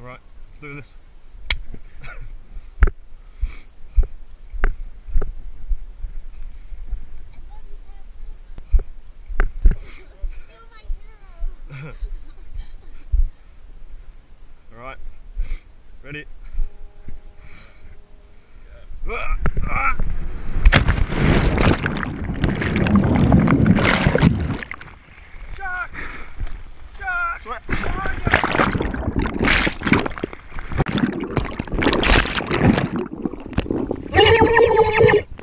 Alright, let's do this. Shark! Shark! Sweat.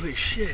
Holy shit.